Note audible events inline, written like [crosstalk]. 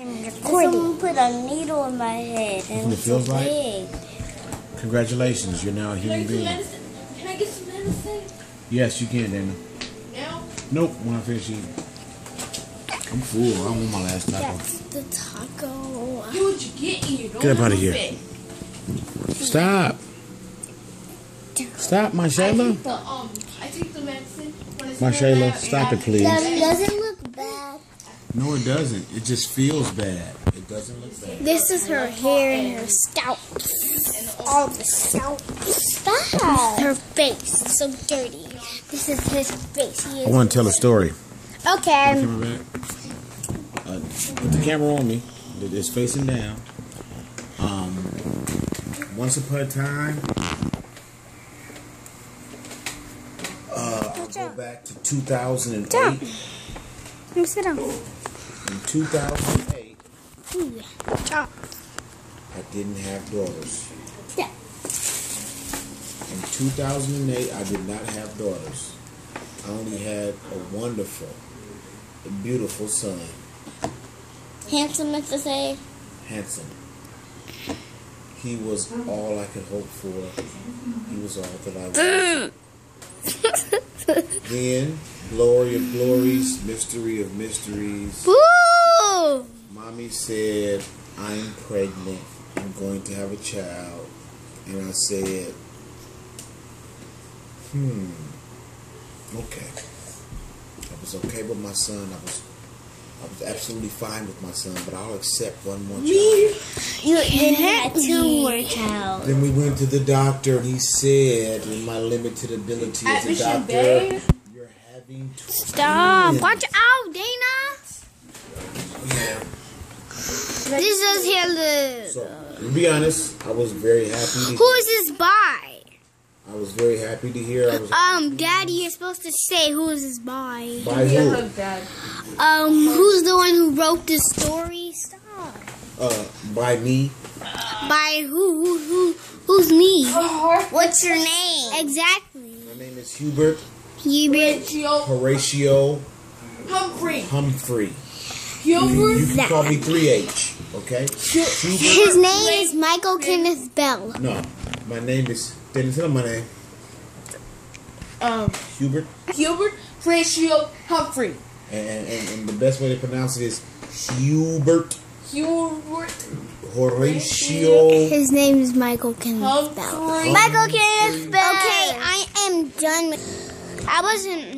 I'm Someone recording. put a needle in my head and It feels so like- big. Congratulations, you're now a human get being. Can I get some medicine? Yes, you can, Dana. Now? Nope, when I finish eating. I'm full. I don't want my last taco. That's the taco. Get what you get in here. Don't Get up let outta me here. fit. Stop. Stop, I Marshayla. take the, um, I take the medicine when it's Marshayla, real bad. stop it, please. That doesn't look bad. No, it doesn't. It just feels bad. It doesn't look bad. This is her hair and her scalp. And all the scalp. Stop. Her face. is so dirty. This is his face. He I want to tell a story. Okay. Camera back. Uh, put the camera on me. It's facing down. Um, once upon a time, uh, I'll go back to 2008. Down. Let me sit down. In 2008, Ooh. I didn't have daughters. Yeah. In 2008, I did not have daughters. I only had a wonderful, a beautiful son, Handsome as to say. handsome. He was all I could hope for. He was all that I wanted. [laughs] then, glory of glories, mystery of mysteries. Woo! Mommy said, I'm pregnant. I'm going to have a child. And I said, hmm, okay. I was okay with my son. I was I was absolutely fine with my son, but I'll accept one more child. You had had two more child. Then we went to the doctor and he said, in my limited ability as a Admission doctor, you're having twins. Stop. Watch out, Dana. Yeah. This is here. So, to be honest, I was very happy to Who is this by? I was very happy to hear I was Um, Daddy, you're supposed to say who is this by. by Give me a who? Um, who's the one who wrote this story? Stop. Uh, by me. By who? Who? Who? Who's me? What's your name? Exactly. My name is Hubert You be Horatio Horatio Humphrey. Humphrey. You, Gilbert. you can call me 3H, okay? His name is Michael Kenneth Bell. No, my name is, didn't tell my name. Um, Hubert. Gilbert Horatio Humphrey. And, and, and the best way to pronounce it is Hubert Hubert Horatio. His name is Michael Kenneth Bell. Michael Kenneth Bell. Okay, I am done. I wasn't